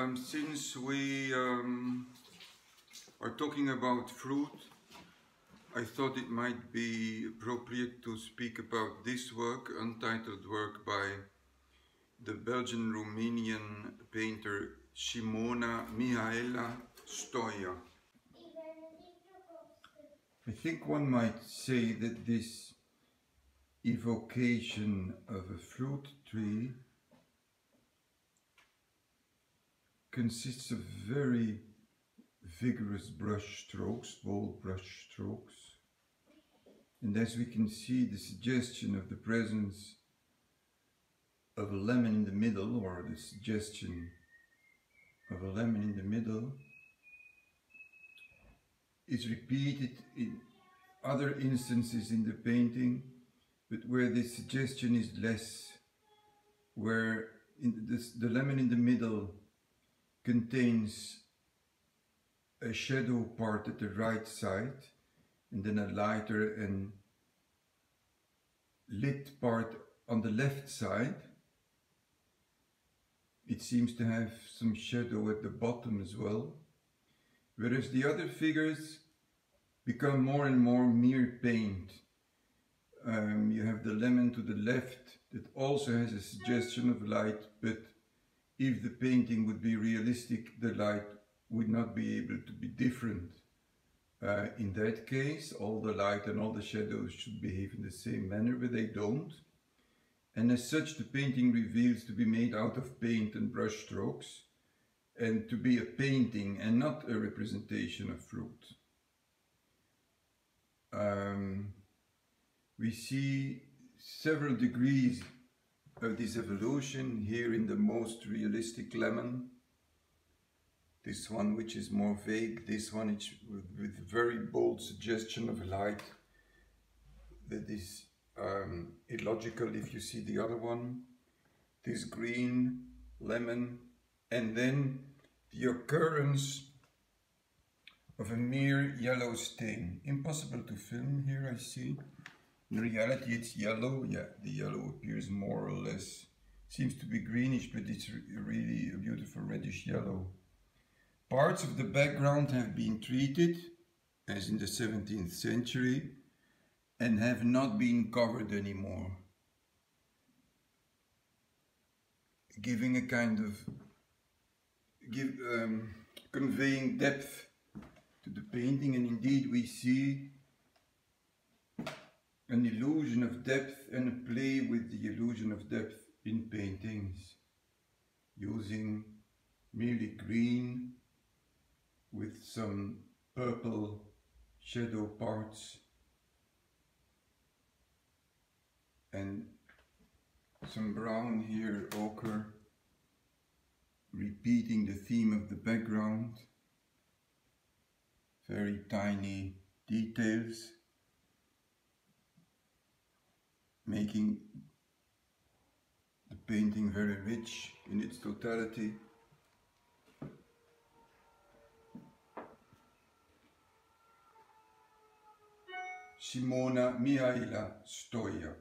Um, since we um, are talking about fruit, I thought it might be appropriate to speak about this work, untitled work by the Belgian-Romanian painter Simona Mihaela Stoia. I think one might say that this evocation of a fruit tree consists of very vigorous brush strokes, bold brush strokes. And as we can see, the suggestion of the presence of a lemon in the middle, or the suggestion of a lemon in the middle, is repeated in other instances in the painting, but where the suggestion is less, where this, the lemon in the middle contains a shadow part at the right side and then a lighter and lit part on the left side. It seems to have some shadow at the bottom as well. Whereas the other figures become more and more mere paint. Um, you have the lemon to the left that also has a suggestion of light, but if the painting would be realistic, the light would not be able to be different. Uh, in that case, all the light and all the shadows should behave in the same manner, but they don't. And as such, the painting reveals to be made out of paint and brush strokes, and to be a painting and not a representation of fruit. Um, we see several degrees of this evolution here in the most realistic lemon. This one which is more vague, this one with, with very bold suggestion of light that is um, illogical if you see the other one. This green, lemon, and then the occurrence of a mere yellow stain. Impossible to film here, I see. In reality, it's yellow. Yeah, the yellow appears more or less. Seems to be greenish, but it's really a beautiful reddish yellow. Parts of the background have been treated, as in the 17th century, and have not been covered anymore. Giving a kind of, give, um, conveying depth to the painting, and indeed we see an illusion of depth and a play with the illusion of depth in paintings using merely green with some purple shadow parts and some brown here ochre repeating the theme of the background. Very tiny details making the painting very rich in its totality. Simona Mihaela Stoia